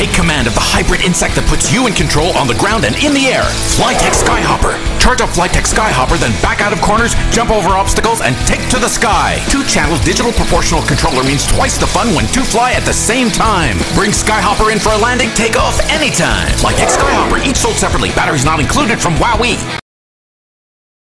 Take command of the hybrid insect that puts you in control on the ground and in the air. Flytech Skyhopper. Charge up Flytech Skyhopper, then back out of corners, jump over obstacles, and take to the sky. Two channel digital proportional controller means twice the fun when two fly at the same time. Bring Skyhopper in for a landing, take off anytime. Flytech Skyhopper, each sold separately. Batteries not included from WowWee.